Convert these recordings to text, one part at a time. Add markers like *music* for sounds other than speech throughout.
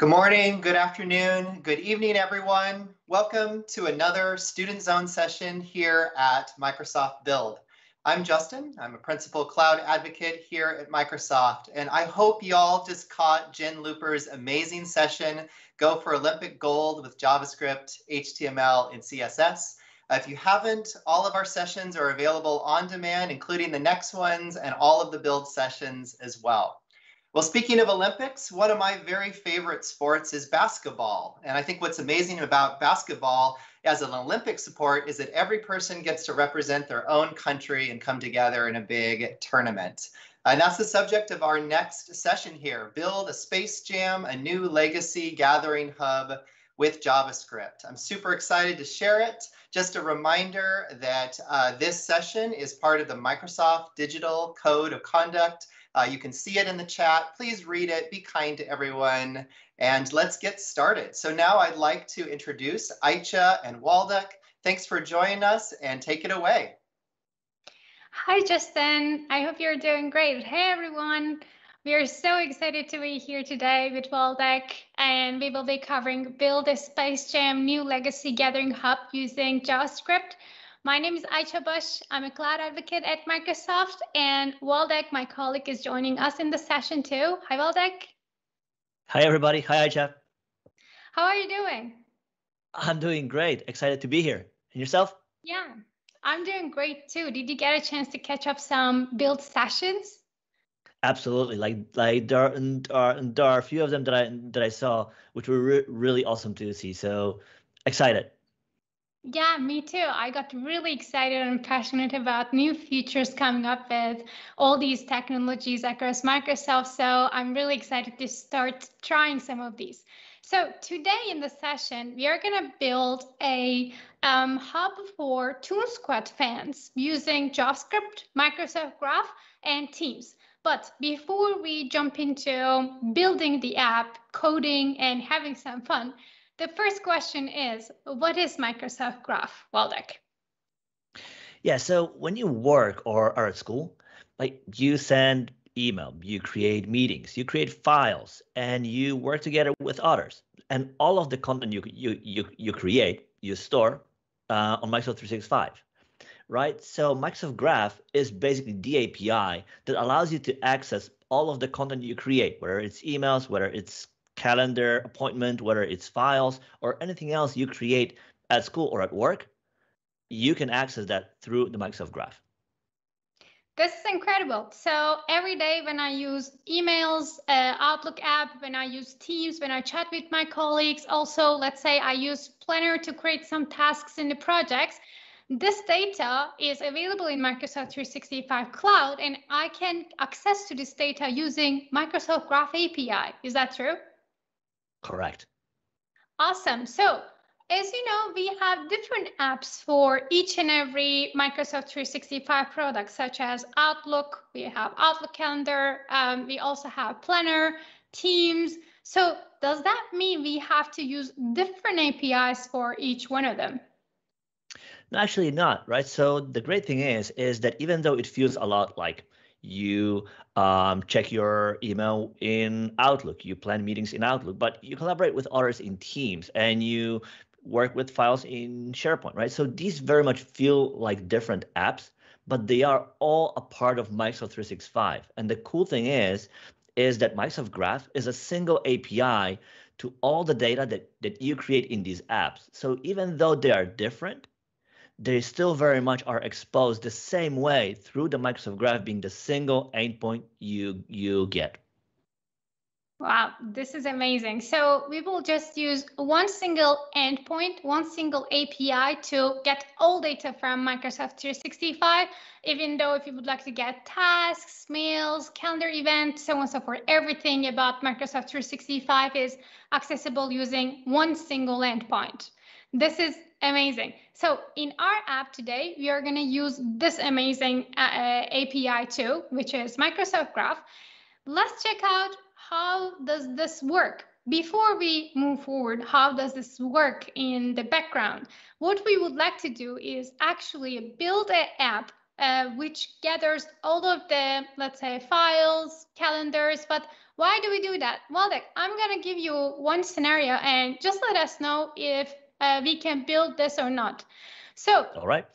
Good morning, good afternoon, good evening, everyone. Welcome to another Student Zone session here at Microsoft Build. I'm Justin. I'm a principal cloud advocate here at Microsoft, and I hope y'all just caught Jen Looper's amazing session, Go for Olympic Gold with JavaScript, HTML, and CSS. If you haven't, all of our sessions are available on demand, including the next ones and all of the build sessions as well. Well, speaking of Olympics, one of my very favorite sports is basketball. And I think what's amazing about basketball as an Olympic sport is that every person gets to represent their own country and come together in a big tournament. And that's the subject of our next session here, Build a Space Jam, a new legacy gathering hub with JavaScript. I'm super excited to share it. Just a reminder that uh, this session is part of the Microsoft Digital Code of Conduct uh, you can see it in the chat. Please read it. Be kind to everyone. And let's get started. So now I'd like to introduce Ayca and Waldek. Thanks for joining us and take it away. Hi, Justin. I hope you're doing great. Hey, everyone. We are so excited to be here today with Waldek, and we will be covering Build a Space Jam New Legacy Gathering Hub using JavaScript. My name is Ayca Bas. I'm a cloud advocate at Microsoft, and Waldek, my colleague, is joining us in the session too. Hi, Waldek. Hi, everybody. Hi, Aicha. How are you doing? I'm doing great. Excited to be here. And yourself? Yeah, I'm doing great too. Did you get a chance to catch up some build sessions? Absolutely. Like like there are, there are a few of them that I that I saw, which were re really awesome to see. So excited. Yeah, me too. I got really excited and passionate about new features coming up with all these technologies across Microsoft. So I'm really excited to start trying some of these. So today in the session, we are going to build a um, hub for Tune Squad fans using JavaScript, Microsoft Graph, and Teams. But before we jump into building the app, coding, and having some fun, the first question is, what is Microsoft Graph, Waldek? Yeah, so when you work or are at school, like you send email, you create meetings, you create files, and you work together with others. And all of the content you you you, you create, you store uh, on Microsoft 365 right? So Microsoft Graph is basically the API that allows you to access all of the content you create, whether it's emails, whether it's calendar appointment, whether it's files or anything else you create at school or at work, you can access that through the Microsoft Graph. This is incredible. So every day when I use emails, uh, Outlook app, when I use Teams, when I chat with my colleagues, also let's say I use Planner to create some tasks in the projects, this data is available in Microsoft 365 Cloud and I can access to this data using Microsoft Graph API. Is that true? Correct. Awesome. So as you know, we have different apps for each and every Microsoft 365 product, such as Outlook. We have Outlook Calendar. Um, we also have Planner, Teams. So does that mean we have to use different APIs for each one of them? No, actually not, right? So the great thing is, is that even though it feels a lot like you um, check your email in Outlook, you plan meetings in Outlook, but you collaborate with others in Teams and you work with files in SharePoint, right? So these very much feel like different apps, but they are all a part of Microsoft 365. And the cool thing is, is that Microsoft Graph is a single API to all the data that, that you create in these apps. So even though they are different, they still very much are exposed the same way through the Microsoft Graph being the single endpoint you you get. Wow, this is amazing. So we will just use one single endpoint, one single API to get all data from Microsoft 365, even though if you would like to get tasks, mails, calendar events, so on and so forth, everything about Microsoft 365 is accessible using one single endpoint. This is amazing. So in our app today, we are going to use this amazing uh, uh API too, which is Microsoft Graph. Let's check out how does this work. Before we move forward, how does this work in the background? What we would like to do is actually build an app uh, which gathers all of the, let's say, files, calendars. But why do we do that? Well, I'm going to give you one scenario and just let us know if uh, we can build this or not. So, all right.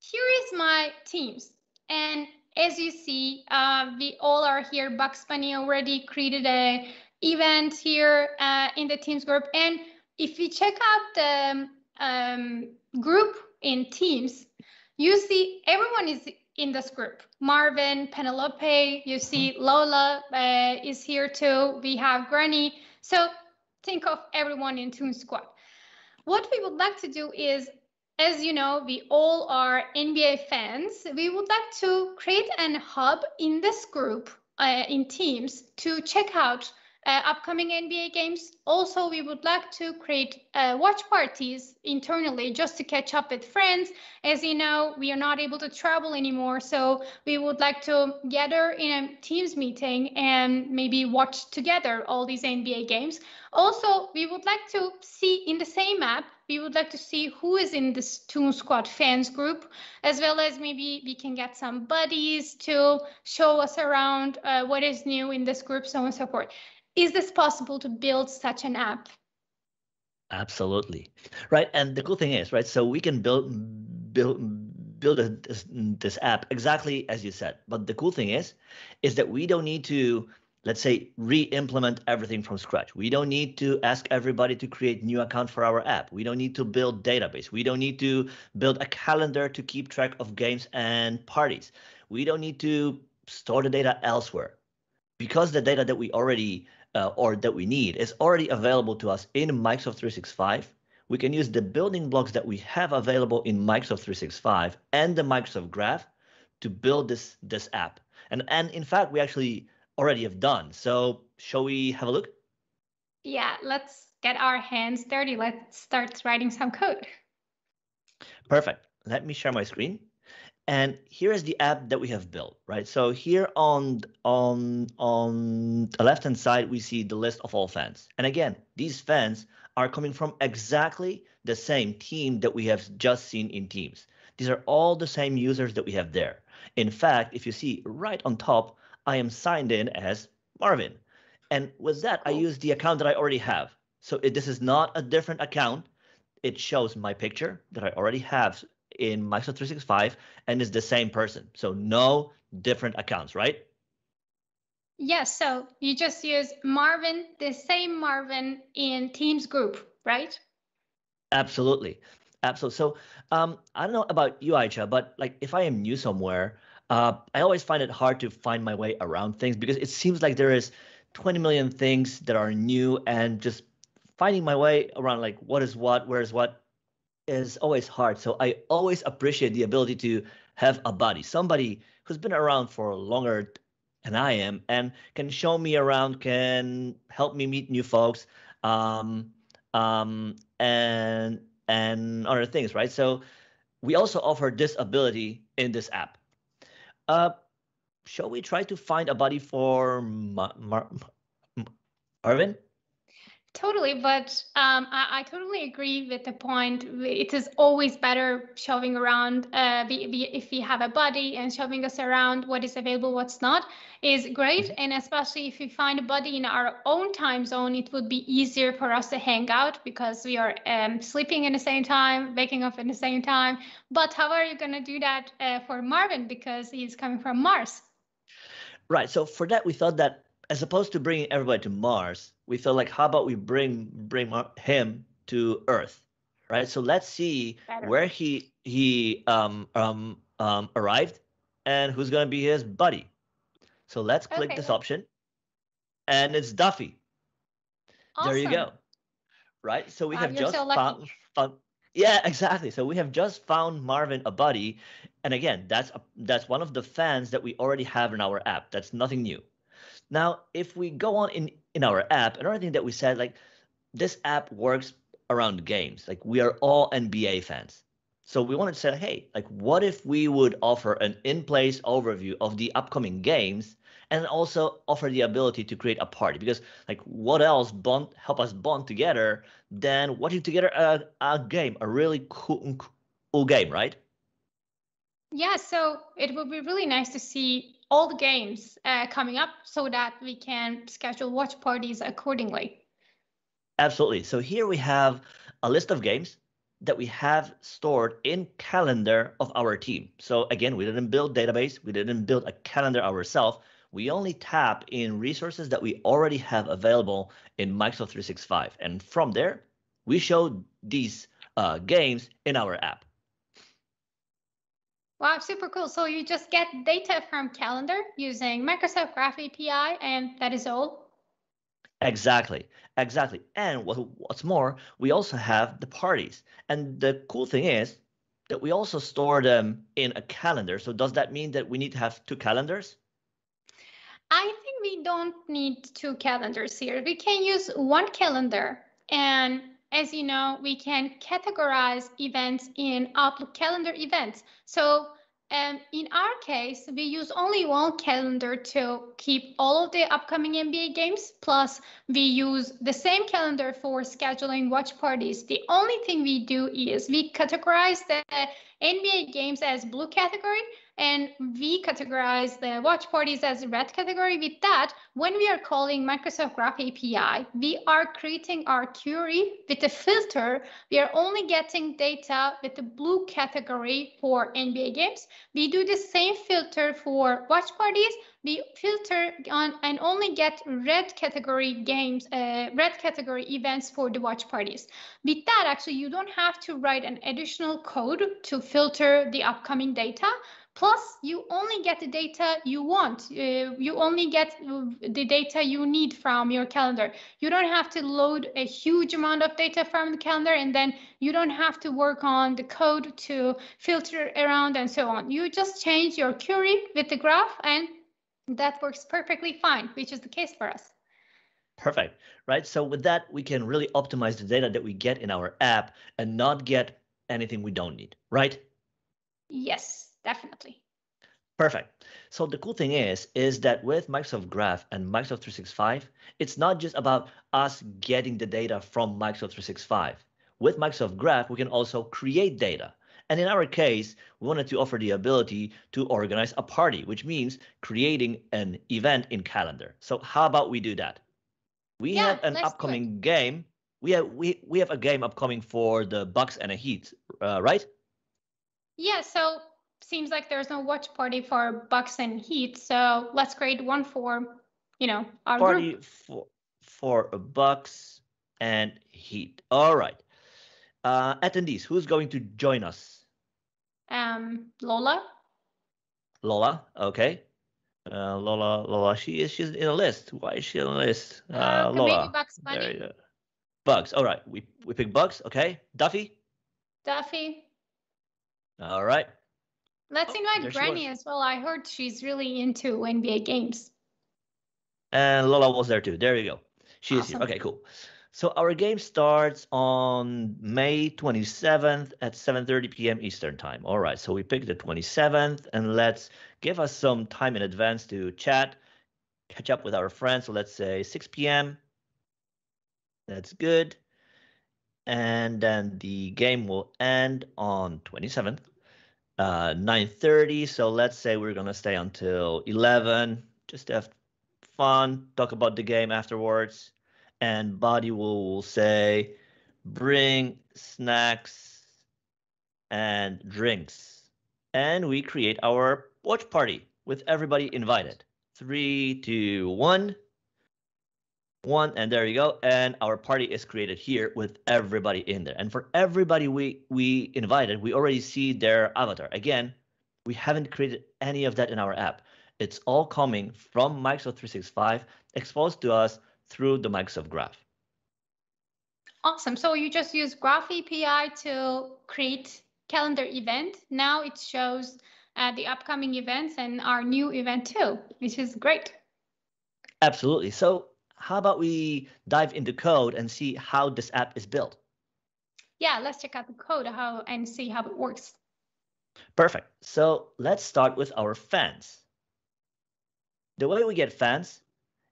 Here is my teams. And as you see, uh, we all are here. Bugs Bunny already created a event here uh, in the Teams group. And if we check out the um, group in Teams, you see everyone is in this group. Marvin, Penelope, you see Lola uh, is here too. We have Granny. So think of everyone in Tune Squad. What we would like to do is as you know, we all are NBA fans. We would like to create an hub in this group uh, in Teams to check out uh, upcoming NBA games. Also, we would like to create uh, watch parties internally just to catch up with friends. As you know, we are not able to travel anymore, so we would like to gather in a Teams meeting and maybe watch together all these NBA games. Also, we would like to see in the same app, we would like to see who is in this Tune Squad fans group, as well as maybe we can get some buddies to show us around uh, what is new in this group, so on and so forth. Is this possible to build such an app? Absolutely. Right. And the cool thing is, right, so we can build build build a, this, this app exactly as you said. But the cool thing is, is that we don't need to, let's say, re-implement everything from scratch. We don't need to ask everybody to create new account for our app. We don't need to build database. We don't need to build a calendar to keep track of games and parties. We don't need to store the data elsewhere because the data that we already uh, or that we need is already available to us in Microsoft 365. We can use the building blocks that we have available in Microsoft 365 and the Microsoft Graph to build this this app. And and in fact, we actually already have done. So shall we have a look? Yeah, let's get our hands dirty. Let's start writing some code. Perfect. Let me share my screen. And here is the app that we have built, right? So here on on on the left hand side, we see the list of all fans. And again, these fans are coming from exactly the same team that we have just seen in Teams. These are all the same users that we have there. In fact, if you see right on top, I am signed in as Marvin. And with that, I oh. use the account that I already have. So it, this is not a different account. It shows my picture that I already have in Microsoft 365 and is the same person. So no different accounts, right? Yes. So you just use Marvin, the same Marvin in Teams group, right? Absolutely. Absolutely. So um, I don't know about you, Ayca, but like if I am new somewhere, uh, I always find it hard to find my way around things because it seems like there is 20 million things that are new and just finding my way around like what is what, where is what is always hard. So I always appreciate the ability to have a buddy, somebody who's been around for longer than I am and can show me around, can help me meet new folks, um, um, and and other things, right? So we also offer this ability in this app. Uh, shall we try to find a buddy for Mar- Mar- Marvin? Totally, but um, I, I, totally agree with the point. It is always better shoving around. Uh, be, be, if we have a buddy and shoving us around what is available, what's not, is great. And especially if we find a buddy in our own time zone, it would be easier for us to hang out because we are um, sleeping in the same time, waking up in the same time. But how are you going to do that uh, for Marvin because he's coming from Mars? Right. So for that, we thought that as opposed to bringing everybody to Mars, we felt like how about we bring bring him to Earth, right? So let's see Better. where he he um um um arrived and who's gonna be his buddy. So let's click okay. this option, and it's Daffy. Awesome. There you go. Right. So we wow, have just so found, found yeah, exactly. So we have just found Marvin a buddy, and again, that's a, that's one of the fans that we already have in our app. That's nothing new. Now, if we go on in in our app, another thing that we said, like this app works around games. Like we are all NBA fans. So we wanted to say, hey, like what if we would offer an in-place overview of the upcoming games and also offer the ability to create a party? Because like what else bond help us bond together than watching together a, a game, a really cool, cool game, right? Yeah, so it would be really nice to see all the games uh, coming up so that we can schedule watch parties accordingly. Absolutely. So here we have a list of games that we have stored in calendar of our team. So again, we didn't build database, we didn't build a calendar ourselves. We only tap in resources that we already have available in Microsoft 365. And from there, we show these uh, games in our app. Wow, super cool. So you just get data from calendar using Microsoft Graph API, and that is all? Exactly, exactly. And what, what's more, we also have the parties. And the cool thing is that we also store them in a calendar. So does that mean that we need to have two calendars? I think we don't need two calendars here. We can use one calendar. And as you know, we can categorize events in Outlook calendar events. So um, in our case, we use only one calendar to keep all of the upcoming NBA games. Plus, we use the same calendar for scheduling watch parties. The only thing we do is we categorize the NBA games as blue category and we categorize the watch parties as red category. With that, when we are calling Microsoft Graph API, we are creating our query with a filter. We are only getting data with the blue category for NBA games. We do the same filter for watch parties. We filter on and only get red category games, uh, red category events for the watch parties. With that, actually, you don't have to write an additional code to filter the upcoming data Plus, you only get the data you want. Uh, you only get uh, the data you need from your calendar. You don't have to load a huge amount of data from the calendar, and then you don't have to work on the code to filter around and so on. You just change your query with the graph, and that works perfectly fine, which is the case for us. Perfect, right? So with that, we can really optimize the data that we get in our app and not get anything we don't need, right? Yes definitely. Perfect. So the cool thing is, is that with Microsoft Graph and Microsoft 365, it's not just about us getting the data from Microsoft 365. With Microsoft Graph, we can also create data. And in our case, we wanted to offer the ability to organize a party, which means creating an event in calendar. So how about we do that? We yeah, have an upcoming game. We have we we have a game upcoming for the Bucks and a Heat, uh, right? Yeah. So seems like there's no watch party for Bucks and Heat, so let's create one for, you know, our party group. for for Bucks and Heat. All right. Uh, attendees, who's going to join us? Um, Lola. Lola, okay. Uh, Lola, Lola, she is she's in a list. Why is she on a list? Uh, uh Lola. Bunny. There you go. Bugs. All right, we we pick Bugs. Okay, Daffy. Daffy. All right. Let's oh, invite Granny as well. I heard she's really into NBA games. And Lola was there too. There you go. She's awesome. here. Okay, cool. So our game starts on May 27th at 7:30 p.m. Eastern time. All right. So we pick the 27th, and let's give us some time in advance to chat, catch up with our friends. So let's say 6 p.m. That's good. And then the game will end on 27th uh, 9.30. So let's say we're going to stay until 11, just to have fun, talk about the game afterwards. And Body will, will say, bring snacks and drinks. And we create our watch party with everybody invited. Three, two, one one and there you go. And our party is created here with everybody in there. And for everybody we we invited we already see their avatar. Again we haven't created any of that in our app. It's all coming from microsoft 365 exposed to us through the microsoft graph. Awesome. So you just use graph api to create calendar event. Now it shows uh, the upcoming events and our new event too which is great. Absolutely. So how about we dive into code and see how this app is built? Yeah, let's check out the code how and see how it works. Perfect. So let's start with our fans. The way we get fans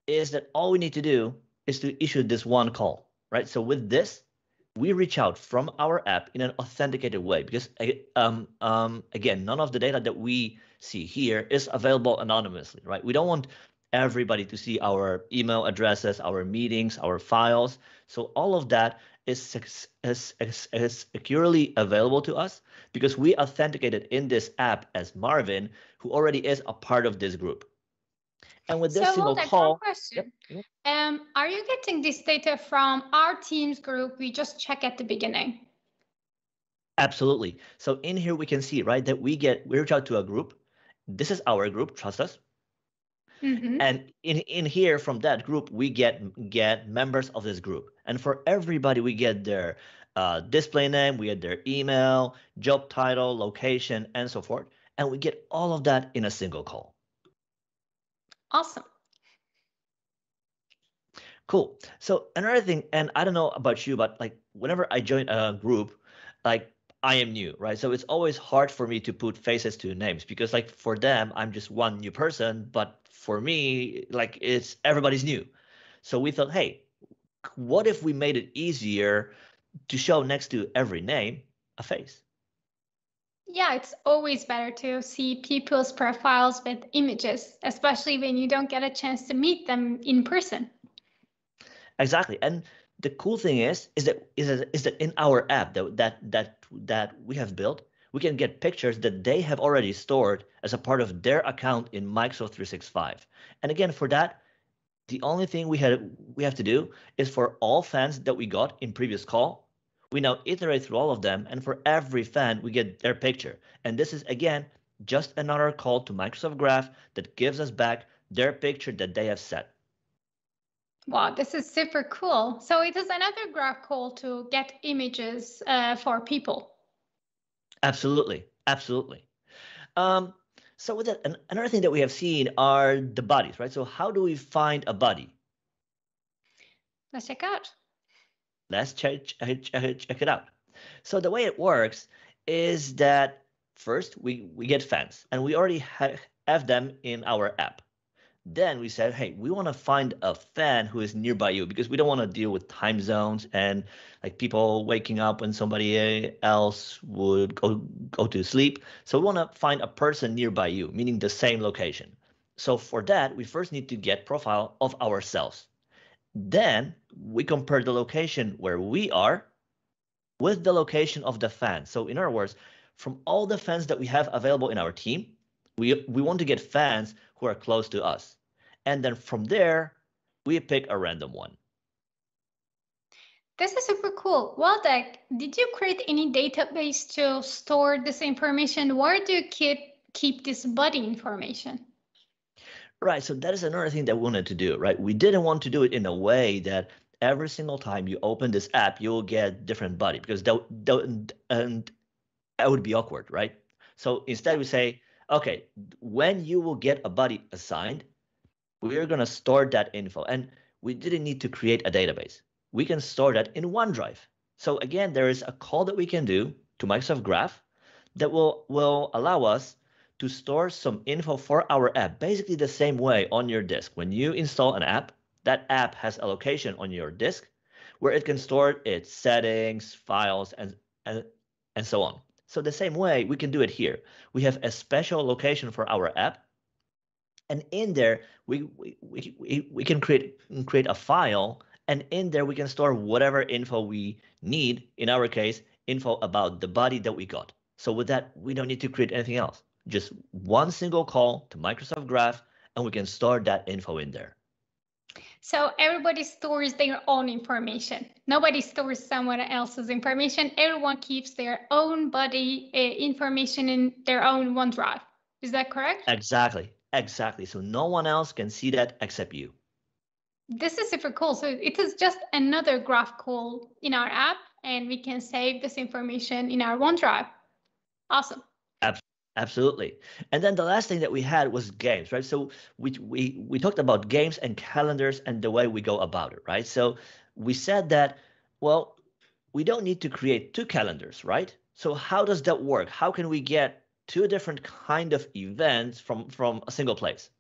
is that all we need to do is to issue this one call, right? So with this, we reach out from our app in an authenticated way because um, um, again, none of the data that we see here is available anonymously, right? We don't want everybody to see our email addresses, our meetings, our files. So all of that is, is, is, is securely available to us because we authenticated in this app as Marvin, who already is a part of this group. And with this so single call, question. Yep, yep. Um, are you getting this data from our Teams group we just check at the beginning? Absolutely. So in here we can see, right, that we get, we reach out to a group. This is our group, trust us. Mm -hmm. And in, in here from that group, we get get members of this group. And for everybody, we get their uh, display name, we get their email, job title, location, and so forth. And we get all of that in a single call. Awesome. Cool. So another thing, and I don't know about you, but like whenever I join a group, like I am new, right? So it's always hard for me to put faces to names because like for them, I'm just one new person, but for me, like it's everybody's new. So we thought, hey, what if we made it easier to show next to every name a face? Yeah, it's always better to see people's profiles with images, especially when you don't get a chance to meet them in person. Exactly. And the cool thing is is that is that, is that in our app that that that that we have built, we can get pictures that they have already stored as a part of their account in Microsoft 365. And again, for that, the only thing we had we have to do is for all fans that we got in previous call, we now iterate through all of them, and for every fan, we get their picture. And this is again just another call to Microsoft Graph that gives us back their picture that they have set. Wow, this is super cool. So it is another graph call to get images uh, for people. Absolutely, absolutely. Um, so with that, another thing that we have seen are the bodies, right? So how do we find a body? Let's check out. Let's check, check, check it out. So the way it works is that first we, we get fans and we already ha have them in our app. Then we said, hey, we want to find a fan who is nearby you because we don't want to deal with time zones and like people waking up when somebody eh, else would go go to sleep. So we want to find a person nearby you, meaning the same location. So for that, we first need to get profile of ourselves. Then we compare the location where we are with the location of the fan. So in other words, from all the fans that we have available in our team, we, we want to get fans who are close to us. And then from there, we pick a random one. This is super cool. Waldek, did you create any database to store this information? Where do you keep, keep this buddy information? Right. So that is another thing that we wanted to do, right? We didn't want to do it in a way that every single time you open this app, you'll get different buddy because that, that and that would be awkward, right? So instead we say, okay, when you will get a buddy assigned, we're going to store that info. And we didn't need to create a database. We can store that in OneDrive. So again, there is a call that we can do to Microsoft Graph that will, will allow us to store some info for our app, basically the same way on your disk. When you install an app, that app has a location on your disk where it can store its settings, files, and, and, and so on. So the same way we can do it here. We have a special location for our app. And in there, we, we, we, we can create, create a file. And in there, we can store whatever info we need. In our case, info about the body that we got. So with that, we don't need to create anything else. Just one single call to Microsoft Graph, and we can store that info in there. So everybody stores their own information. Nobody stores someone else's information. Everyone keeps their own body uh, information in their own OneDrive. Is that correct? Exactly. Exactly. So no one else can see that except you. This is super cool. So it is just another graph call in our app, and we can save this information in our OneDrive. Awesome. Absolutely. And then the last thing that we had was games, right? So we we we talked about games and calendars and the way we go about it, right? So we said that well, we don't need to create two calendars, right? So how does that work? How can we get two different kind of events from from a single place?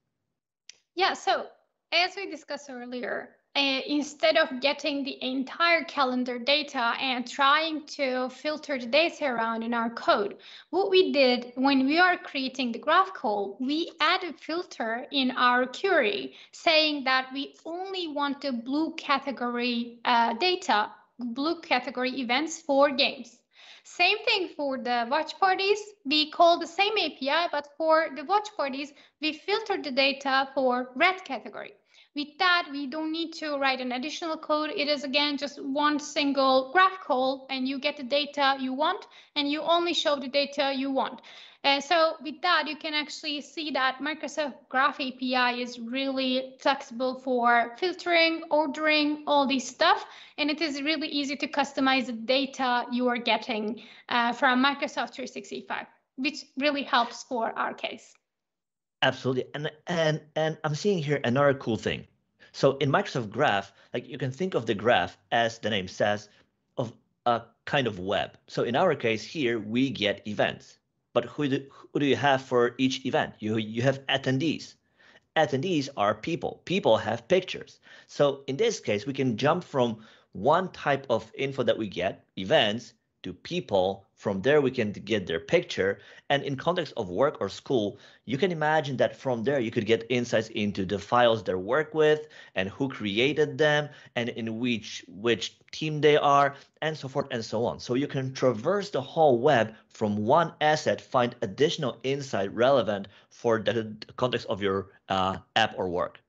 Yeah, so as we discussed earlier, uh, instead of getting the entire calendar data and trying to filter the data around in our code, what we did when we are creating the graph call, we add a filter in our query saying that we only want the blue category uh, data, blue category events for games. Same thing for the watch parties. We call the same API, but for the watch parties, we filter the data for red category. With that, we don't need to write an additional code. It is again just one single graph call and you get the data you want and you only show the data you want. Uh, so with that, you can actually see that Microsoft Graph API is really flexible for filtering, ordering, all this stuff. And it is really easy to customize the data you are getting uh, from Microsoft 365, which really helps for our case. Absolutely. And and and I'm seeing here another cool thing. So in Microsoft Graph, like you can think of the graph as the name says of a kind of web. So in our case here, we get events. But who do, who do you have for each event? You you have attendees. Attendees are people. People have pictures. So in this case, we can jump from one type of info that we get, events, to people. From there, we can get their picture. And in context of work or school, you can imagine that from there, you could get insights into the files they work with and who created them and in which which team they are and so forth and so on. So you can traverse the whole web from one asset, find additional insight relevant for the context of your uh, app or work.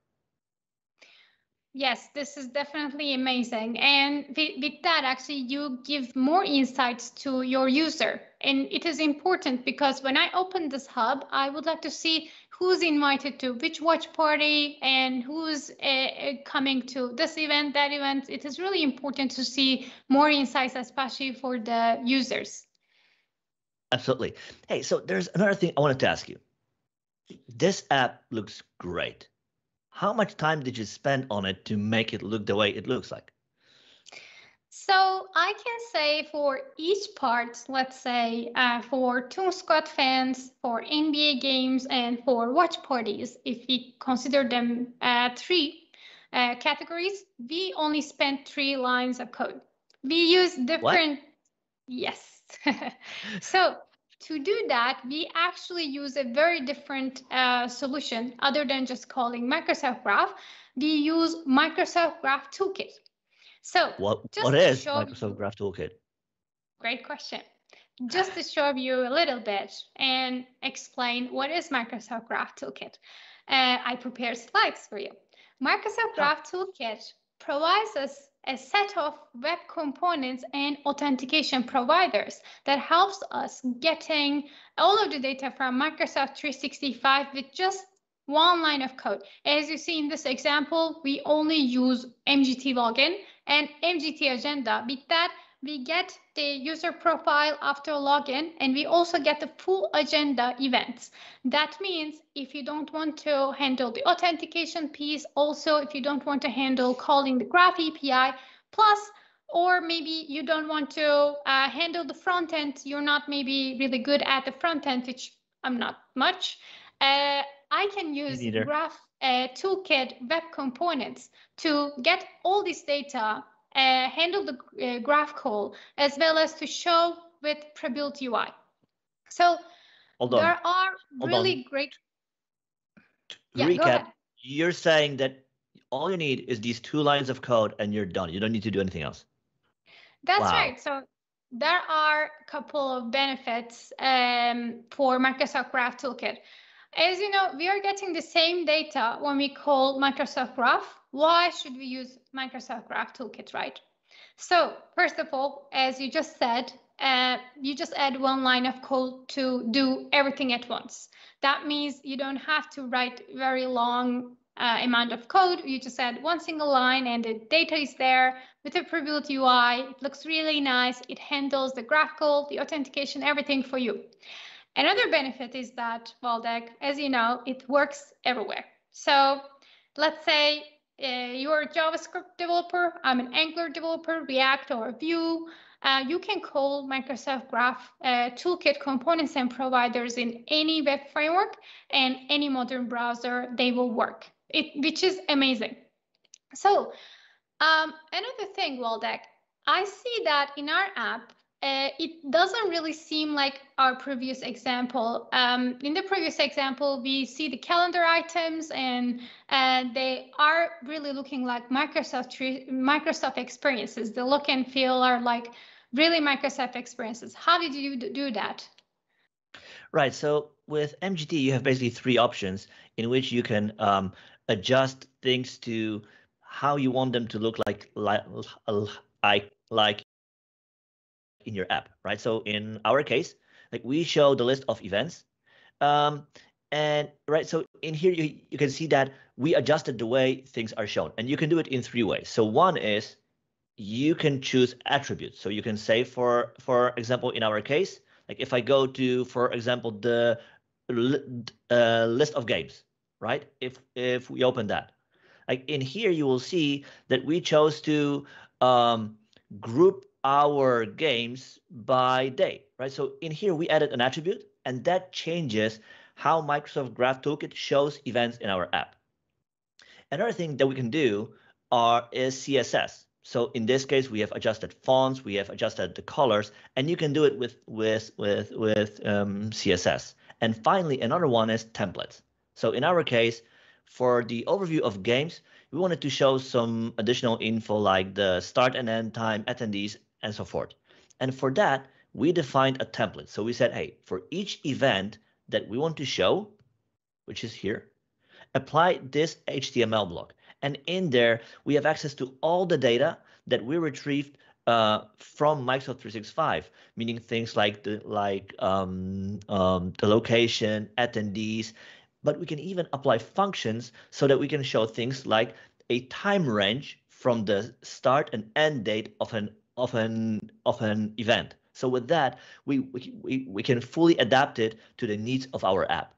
Yes, this is definitely amazing. And with, with, that, actually, you give more insights to your user. And it is important because when I open this hub, I would like to see who's invited to which watch party and who's uh, coming to this event, that event. It is really important to see more insights, especially for the users. Absolutely. Hey, so there's another thing I wanted to ask you. This app looks great how much time did you spend on it to make it look the way it looks like? So I can say for each part, let's say uh, for Tune Squad fans, for NBA games, and for watch parties, if we consider them uh, three uh, categories, we only spent three lines of code. We use different. What? Yes. *laughs* so to do that, we actually use a very different uh, solution other than just calling Microsoft Graph. We use Microsoft Graph Toolkit. So what, what is Microsoft Graph Toolkit? Great question. Just to show you a little bit and explain what is Microsoft Graph Toolkit, uh, I prepared slides for you. Microsoft Graph Toolkit provides us a set of web components and authentication providers that helps us getting all of the data from Microsoft 365 with just one line of code. As you see in this example, we only use MGT login and MGT agenda. With that, we get the user profile after login and we also get the full agenda events. That means if you don't want to handle the authentication piece, also if you don't want to handle calling the graph API, plus or maybe you don't want to uh, handle the front end, you're not maybe really good at the front end, which I'm not much. Uh, I can use Graph uh, Toolkit web components to get all this data uh, handle the uh, graph call as well as to show with pre-built UI. So Hold there are Hold really on. great. Yeah, Recap. You're saying that all you need is these two lines of code and you're done. You don't need to do anything else. That's wow. right. So there are a couple of benefits um, for Microsoft Graph Toolkit. As you know, we are getting the same data when we call Microsoft Graph. Why should we use Microsoft Graph Toolkit, right? So first of all, as you just said, uh, you just add one line of code to do everything at once. That means you don't have to write very long uh, amount of code. You just add one single line and the data is there with a pre-built UI. It looks really nice. It handles the graph graphical, the authentication, everything for you. Another benefit is that Waldek, as you know, it works everywhere. So let's say uh, you're a JavaScript developer, I'm an Angular developer, React or Vue. Uh, you can call Microsoft Graph uh, Toolkit components and providers in any web framework and any modern browser, they will work, it, which is amazing. So um, another thing, Waldek, I see that in our app, uh, it doesn't really seem like our previous example. Um, in the previous example, we see the calendar items and uh, they are really looking like Microsoft Microsoft experiences. The look and feel are like really Microsoft experiences. How did you do that? Right. So with MGT, you have basically three options in which you can um, adjust things to how you want them to look like like like in your app, right? So in our case, like we show the list of events. Um, and right, so in here you, you can see that we adjusted the way things are shown and you can do it in three ways. So one is you can choose attributes. So you can say for, for example, in our case, like if I go to, for example, the uh, list of games, right? If, if we open that, like in here, you will see that we chose to um, group our games by day, right? So in here, we added an attribute and that changes how Microsoft Graph Toolkit shows events in our app. Another thing that we can do are is CSS. So in this case, we have adjusted fonts, we have adjusted the colors, and you can do it with with with with um, CSS. And finally, another one is templates. So in our case, for the overview of games, we wanted to show some additional info like the start and end time, attendees, and so forth. And for that, we defined a template. So we said, hey, for each event that we want to show, which is here, apply this HTML block. And in there, we have access to all the data that we retrieved uh, from Microsoft 365, meaning things like the like um, um, the location, attendees, but we can even apply functions so that we can show things like a time range from the start and end date of an of an of an event. So with that, we we we can fully adapt it to the needs of our app.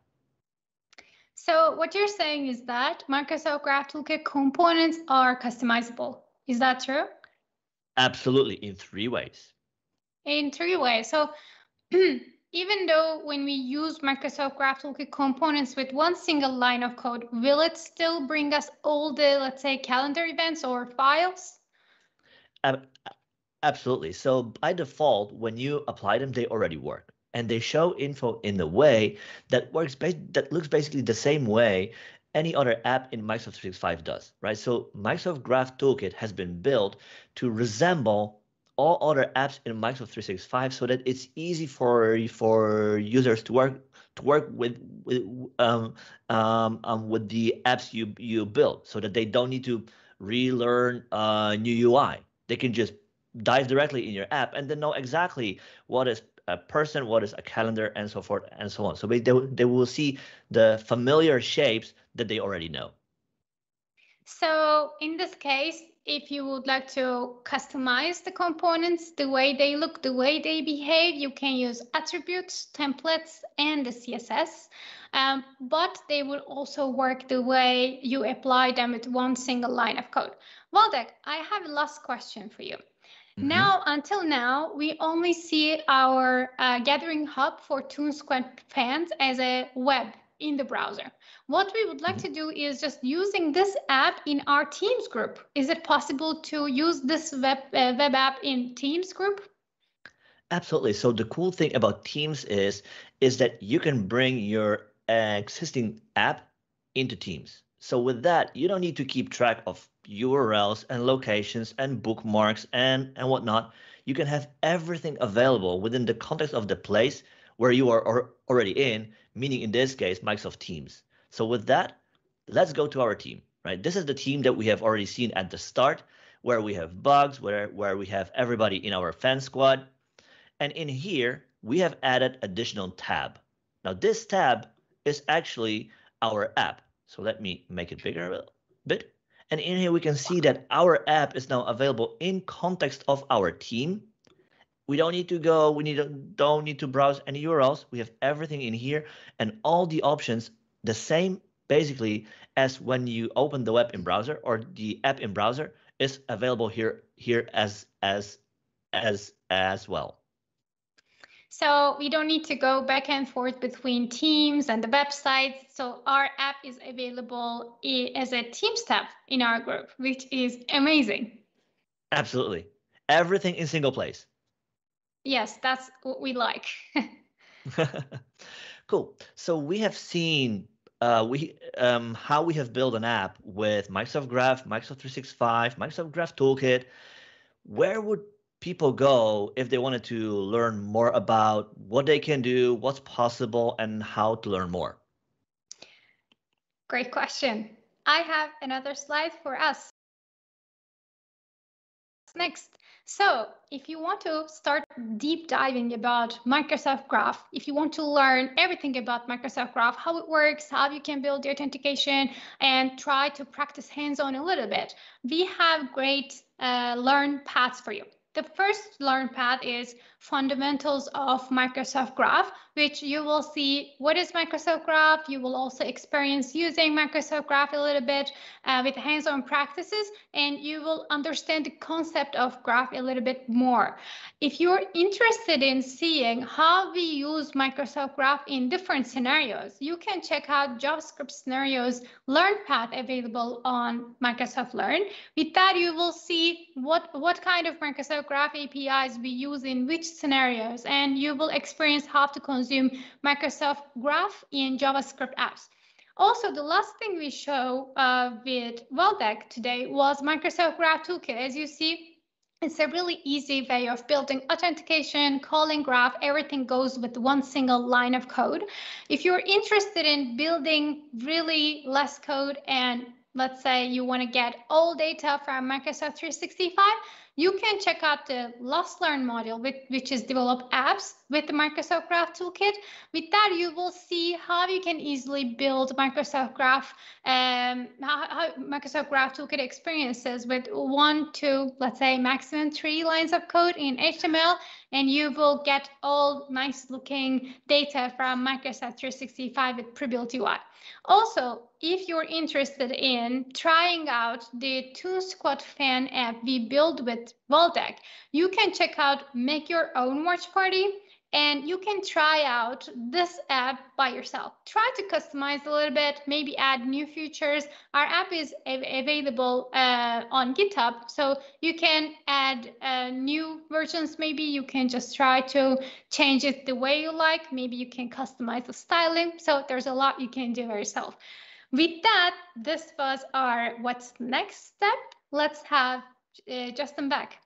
So what you're saying is that Microsoft Graph Toolkit components are customizable. Is that true? Absolutely, in three ways. In three ways. So *clears throat* even though when we use Microsoft Graph Toolkit components with one single line of code, will it still bring us all the, let's say, calendar events or files? Absolutely. So by default, when you apply them, they already work. And they show info in the way that works, that looks basically the same way any other app in Microsoft 365 does, right? So Microsoft Graph Toolkit has been built to resemble all other apps in Microsoft 365 so that it's easy for for users to work to work with with um, um, um, with the apps you you build so that they don't need to relearn uh, new UI. They can just dive directly in your app and then know exactly what is a person, what is a calendar, and so forth and so on. So they, they will see the familiar shapes that they already know. So in this case, if you would like to customize the components, the way they look, the way they behave, you can use attributes, templates, and the CSS. Um, but they will also work the way you apply them with one single line of code. Waldek, I have a last question for you. Mm -hmm. Now, until now, we only see our uh, gathering hub for Tune Squad fans as a web in the browser. What we would like mm-hmm. to do is just using this app in our Teams group. Is it possible to use this web, uh, web app in Teams group? Absolutely. So the cool thing about Teams is, is that you can bring your existing app into Teams. So with that, you don't need to keep track of URLs and locations and bookmarks and, and whatnot. You can have everything available within the context of the place where you are already in, meaning in this case, Microsoft Teams. So with that, let's go to our team, right? This is the team that we have already seen at the start, where we have bugs, where, where we have everybody in our fan squad. And in here, we have added additional tab. Now this tab is actually our app. So let me make it bigger a bit. And in here, we can see that our app is now available in context of our team. We don't need to go, we need don't need to browse any URLs. We have everything in here and all the options the same basically as when you open the web in browser or the app in browser is available here here as as as as well. So we don't need to go back and forth between Teams and the websites. So our app is available as a Teams tab in our group, which is amazing. Absolutely. Everything in single place. Yes, that's what we like. *laughs* cool. So we have seen uh, we um, how we have built an app with Microsoft Graph, Microsoft 365, Microsoft Graph Toolkit. Where would people go if they wanted to learn more about what they can do, what's possible, and how to learn more? Great question. I have another slide for us. Next, so if you want to start deep diving about Microsoft Graph, if you want to learn everything about Microsoft Graph, how it works, how you can build the authentication, and try to practice hands-on a little bit, we have great uh, learn paths for you. The first learn path is fundamentals of Microsoft Graph, which you will see what is Microsoft Graph. You will also experience using Microsoft Graph a little bit uh, with hands-on practices, and you will understand the concept of Graph a little bit more. If you're interested in seeing how we use Microsoft Graph in different scenarios, you can check out JavaScript scenarios learn path available on Microsoft Learn. With that, you will see what, what kind of Microsoft Graph APIs we use in which scenarios, and you will experience how to consume Microsoft Graph in JavaScript apps. Also, the last thing we show uh, with Waldek today was Microsoft Graph Toolkit. As you see, it's a really easy way of building authentication, calling graph, everything goes with one single line of code. If you're interested in building really less code and let's say you want to get all data from Microsoft 365, you can check out the Lost Learn module, with, which is develop apps with the Microsoft Graph Toolkit. With that, you will see how you can easily build Microsoft Graph, um, how, how Microsoft Graph Toolkit experiences with one, two, let's say maximum three lines of code in HTML, and you will get all nice looking data from Microsoft 365 with pre-built UI. Also, if you're interested in trying out the Tune Squad fan app we built with Waldek, you can check out Make Your Own Watch Party and you can try out this app by yourself. Try to customize a little bit, maybe add new features. Our app is available uh, on GitHub, so you can add uh, new versions. Maybe you can just try to change it the way you like. Maybe you can customize the styling. So there's a lot you can do by yourself. With that, this was our what's next step. Let's have uh, Justin back.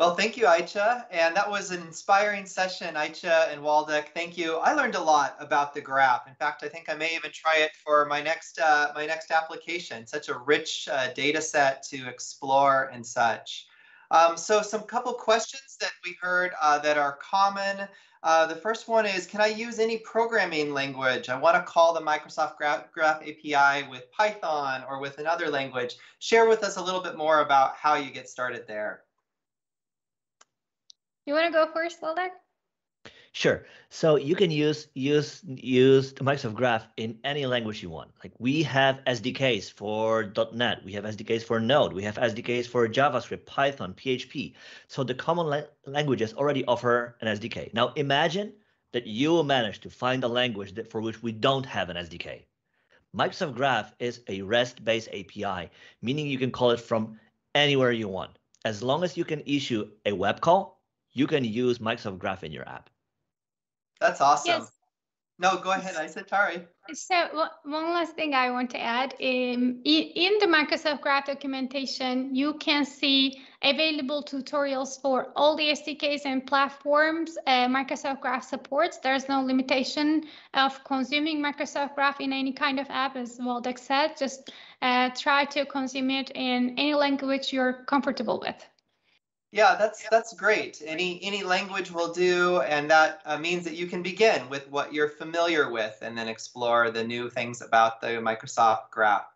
Well, thank you, Ayca. And that was an inspiring session, Ayca and Waldek. Thank you. I learned a lot about the graph. In fact, I think I may even try it for my next uh, my next application. Such a rich uh, data set to explore and such. Um, so some couple questions that we heard uh, that are common. Uh, the first one is, can I use any programming language? I want to call the Microsoft Graph, Graph API with Python or with another language. Share with us a little bit more about how you get started there. You want to go first, Waldek? Sure. So you can use use use Microsoft Graph in any language you want. Like we have SDKs for .NET, we have SDKs for Node, we have SDKs for JavaScript, Python, PHP. So the common la languages already offer an SDK. Now imagine that you manage to find a language that for which we don't have an SDK. Microsoft Graph is a REST-based API, meaning you can call it from anywhere you want. As long as you can issue a web call, you can use Microsoft Graph in your app. That's awesome. Yes. No, go ahead. I said Tari. So one last thing I want to add, um, in the Microsoft Graph documentation, you can see available tutorials for all the SDKs and platforms uh, Microsoft Graph supports. There's no limitation of consuming Microsoft Graph in any kind of app, as Waldek said. Just uh, try to consume it in any language you're comfortable with. Yeah, that's that's great. Any any language will do, and that uh, means that you can begin with what you're familiar with, and then explore the new things about the Microsoft Graph.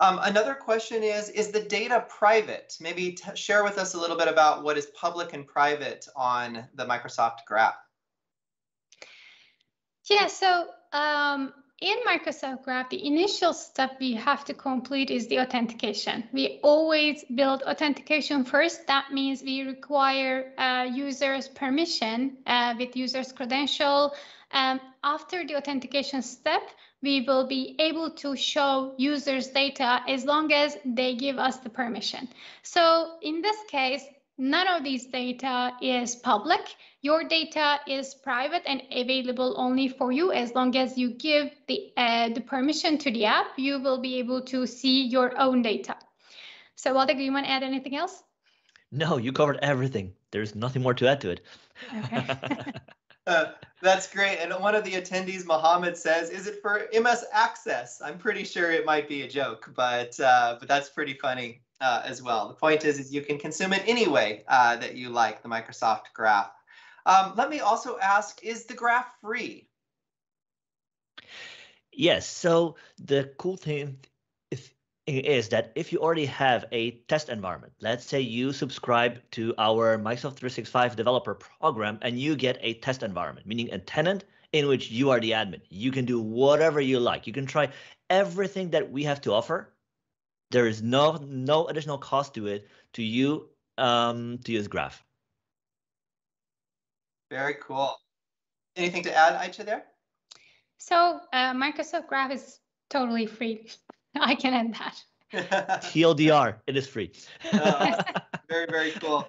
Um, another question is: Is the data private? Maybe share with us a little bit about what is public and private on the Microsoft Graph. Yeah. So um, in Microsoft Graph, the initial step we have to complete is the authentication. We always build authentication first. That means we require uh, users permission uh, with users credential. Um, after the authentication step, we will be able to show users data as long as they give us the permission. So in this case, none of these data is public. Your data is private and available only for you as long as you give the, uh, the permission to the app, you will be able to see your own data. So Waldek, do you want to add anything else? No, you covered everything. There's nothing more to add to it. Okay. *laughs* uh, that's great. And one of the attendees, Mohammed, says, "Is it for MS Access?" I'm pretty sure it might be a joke, but uh, but that's pretty funny uh, as well. The point is, is you can consume it any way uh, that you like, the Microsoft Graph. Um, let me also ask, is the graph free? Yes. So the cool thing is that if you already have a test environment, let's say you subscribe to our Microsoft 365 developer program and you get a test environment, meaning a tenant in which you are the admin. You can do whatever you like. You can try everything that we have to offer there is no no additional cost to it to you um, to use Graph. Very cool. Anything to add, Ayca, there? So uh, Microsoft Graph is totally free. *laughs* I can add that. *laughs* TLDR, it is free. uh, *laughs* very, very cool.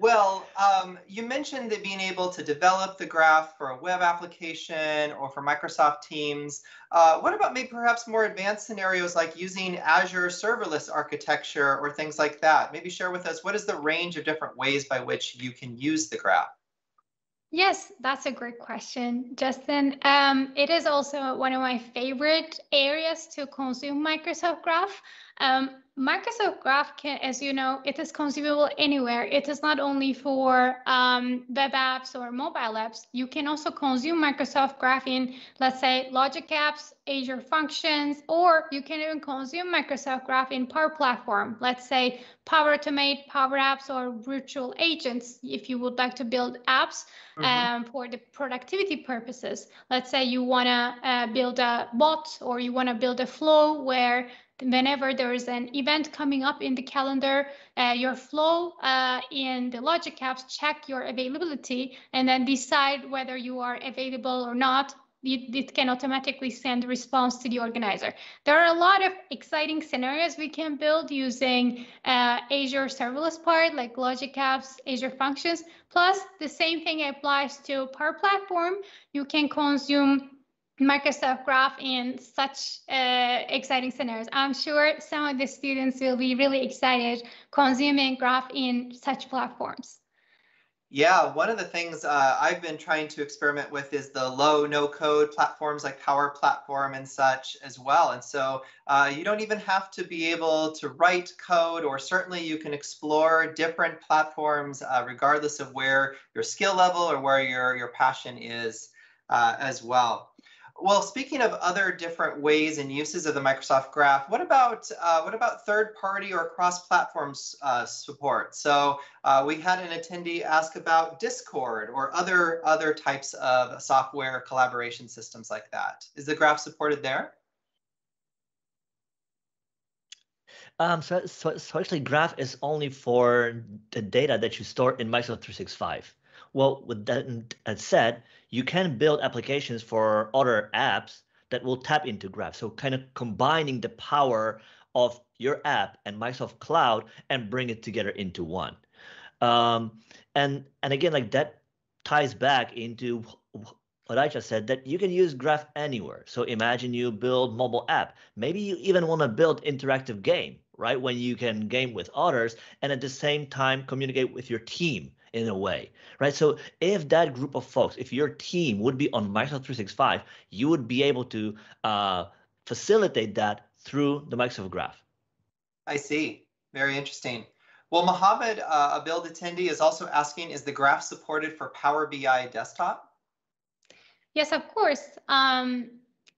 Well, um, you mentioned that being able to develop the graph for a web application or for Microsoft Teams. Uh, what about maybe perhaps more advanced scenarios like using Azure serverless architecture or things like that? Maybe share with us what is the range of different ways by which you can use the graph? Yes, that's a great question, Justin. Um, it is also one of my favorite areas to consume Microsoft Graph. Um, Microsoft Graph can, as you know, it is consumable anywhere. It is not only for um, web apps or mobile apps. You can also consume Microsoft Graph in, let's say, Logic Apps, Azure Functions, or you can even consume Microsoft Graph in Power Platform. Let's say Power Automate, Power Apps, or virtual agents if you would like to build apps mm-hmm. um, for the productivity purposes. Let's say you want to uh, build a bot or you want to build a flow where whenever there is an event coming up in the calendar, uh, your flow uh, in the Logic Apps check your availability and then decide whether you are available or not. It, it can automatically send a response to the organizer. There are a lot of exciting scenarios we can build using uh, Azure serverless part like Logic Apps, Azure Functions. Plus, the same thing applies to Power Platform. You can consume Microsoft Graph in such uh, exciting scenarios. I'm sure some of the students will be really excited consuming Graph in such platforms. Yeah, one of the things uh, I've been trying to experiment with is the low no code platforms like Power Platform and such as well. And so uh, you don't even have to be able to write code, or certainly you can explore different platforms uh, regardless of where your skill level or where your, your passion is uh, as well. Well, speaking of other different ways and uses of the Microsoft Graph, what about uh, what about third-party or cross-platform uh, support? So uh, we had an attendee ask about Discord or other other types of software collaboration systems like that. Is the Graph supported there? Um, so, so, so actually, Graph is only for the data that you store in Microsoft 365. Well, with that said, you can build applications for other apps that will tap into Graph. So kind of combining the power of your app and Microsoft Cloud and bring it together into one. Um, and and again, like that ties back into what I just said that you can use Graph anywhere. So imagine you build mobile app. Maybe you even want to build interactive game, right? When you can game with others and at the same time communicate with your team in a way, right? So if that group of folks, if your team would be on Microsoft 365, you would be able to uh, facilitate that through the Microsoft Graph. I see. Very interesting. Well, Mohammed, uh, a build attendee, is also asking, is the graph supported for Power BI desktop? Yes, of course. Um,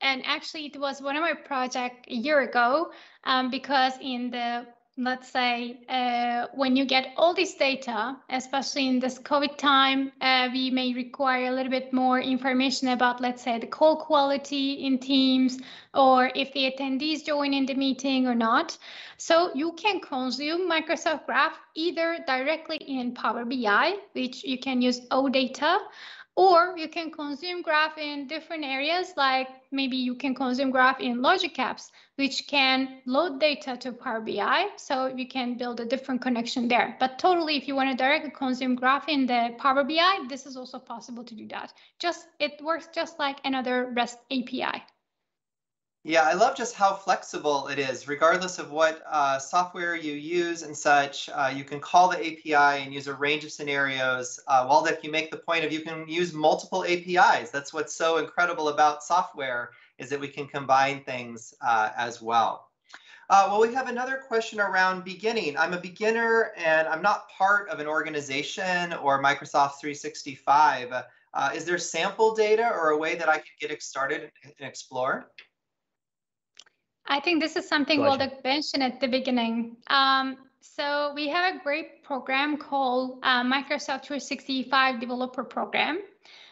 and actually, it was one of my projects a year ago um, because in the let's say uh, when you get all this data, especially in this COVID time, uh, we may require a little bit more information about, let's say, the call quality in Teams, or if the attendees join in the meeting or not. So you can consume Microsoft Graph either directly in Power BI, which you can use OData, or you can consume graph in different areas, like maybe you can consume graph in Logic Apps, which can load data to Power BI. So you can build a different connection there. But totally, if you want to directly consume graph in the Power BI, this is also possible to do that. Just it works just like another REST API. Yeah, I love just how flexible it is. Regardless of what uh, software you use and such, uh, you can call the API and use a range of scenarios. Uh, Waldek, you make the point of you can use multiple APIs. That's what's so incredible about software is that we can combine things uh, as well. Uh, well, we have another question around beginning. I'm a beginner and I'm not part of an organization or Microsoft 365. Uh, is there sample data or a way that I can get started and explore? I think this is something Waldek mentioned at the beginning. Um, so we have a great program called uh, Microsoft 365 Developer Program,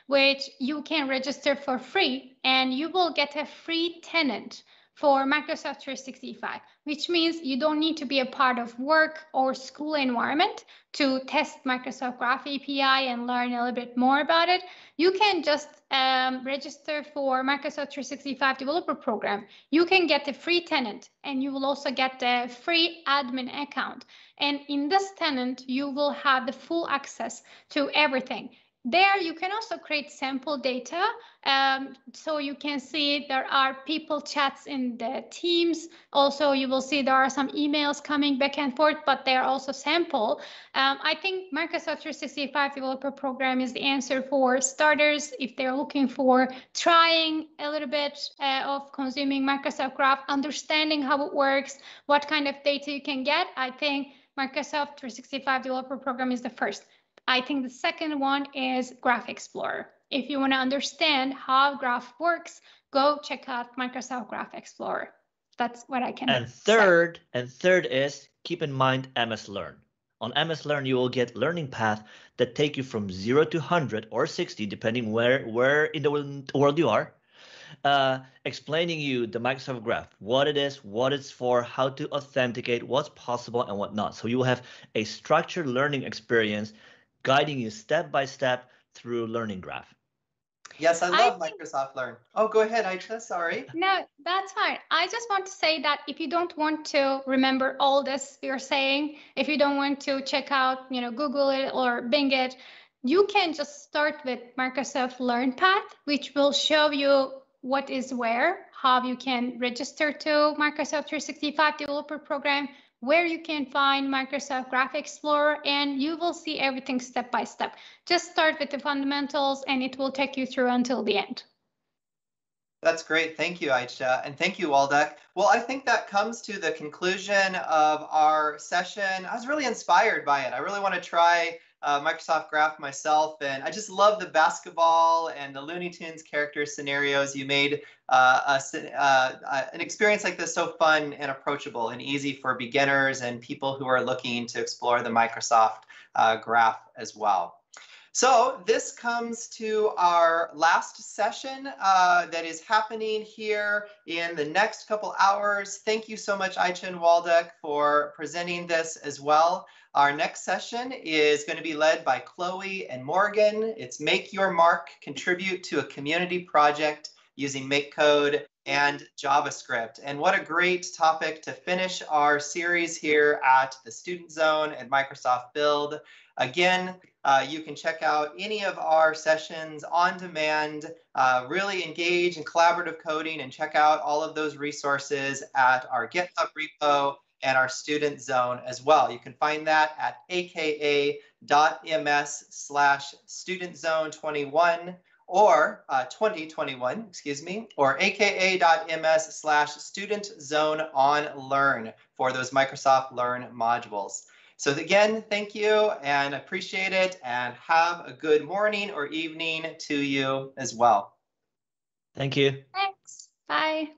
which you can register for free and you will get a free tenant for Microsoft 365, which means you don't need to be a part of work or school environment to test Microsoft Graph API and learn a little bit more about it. You can just um, register for Microsoft 365 developer program. You can get a free tenant and you will also get a free admin account. And in this tenant, you will have the full access to everything. There you can also create sample data. Um, so you can see there are people chats in the teams. Also, you will see there are some emails coming back and forth, but they're also sample. Um, I think Microsoft 365 Developer Program is the answer for starters if they're looking for trying a little bit uh, of consuming Microsoft Graph, understanding how it works, what kind of data you can get. I think Microsoft 365 Developer Program is the first. I think the second one is Graph Explorer. If you want to understand how Graph works, go check out Microsoft Graph Explorer. That's what I can. And third, say. and third is keep in mind MS Learn. On MS Learn, you will get learning path that take you from zero to 100 or 60, depending where, where in the world you are, uh, explaining you the Microsoft Graph, what it is, what it's for, how to authenticate, what's possible and what not. So you will have a structured learning experience guiding you step by step through Learning Graph. Yes, I love I think, Microsoft Learn. Oh, go ahead, Ayca. Sorry. No, that's fine. I just want to say that if you don't want to remember all this you're saying, if you don't want to check out, you know, Google it or Bing it, you can just start with Microsoft Learn Path, which will show you what is where, how you can register to Microsoft 365 Developer Program, where you can find Microsoft Graph Explorer and you will see everything step by step. Just start with the fundamentals and it will take you through until the end. That's great. Thank you, Ayca. And thank you, Waldek. Well, I think that comes to the conclusion of our session. I was really inspired by it. I really want to try uh, Microsoft Graph myself, and I just love the basketball and the Looney Tunes character scenarios. You made uh, a, uh, an experience like this so fun and approachable and easy for beginners and people who are looking to explore the Microsoft uh, Graph as well. So this comes to our last session uh, that is happening here in the next couple hours. Thank you so much, Aichen Waldek, for presenting this as well. Our next session is going to be led by Chloe and Morgan. It's Make Your Mark, Contribute to a Community Project using MakeCode and JavaScript. And what a great topic to finish our series here at the Student Zone at Microsoft Build. Again, uh, you can check out any of our sessions on demand, uh, really engage in collaborative coding and check out all of those resources at our GitHub repo and our student zone as well. You can find that at aka.ms slash student zone 21 or uh, 2021, excuse me, or aka.ms slash student zone on learn for those Microsoft Learn modules. So again, thank you and appreciate it and have a good morning or evening to you as well. Thank you. Thanks. Bye.